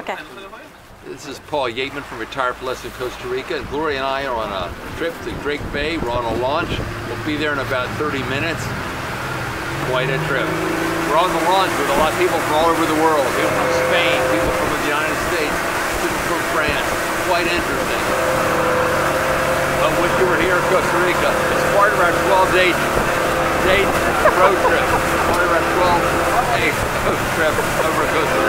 Okay. This is Paul Yeatman from Retired Less in Costa Rica. Gloria and I are on a trip to Drake Bay. We're on a launch. We'll be there in about 30 minutes. Quite a trip. We're on the launch with a lot of people from all over the world. People from Spain, people from the United States, people from France. Quite interesting. But wish you were here in Costa Rica. It's part of our 12-day day road trip. Part of our 12-day road trip over Costa Rica.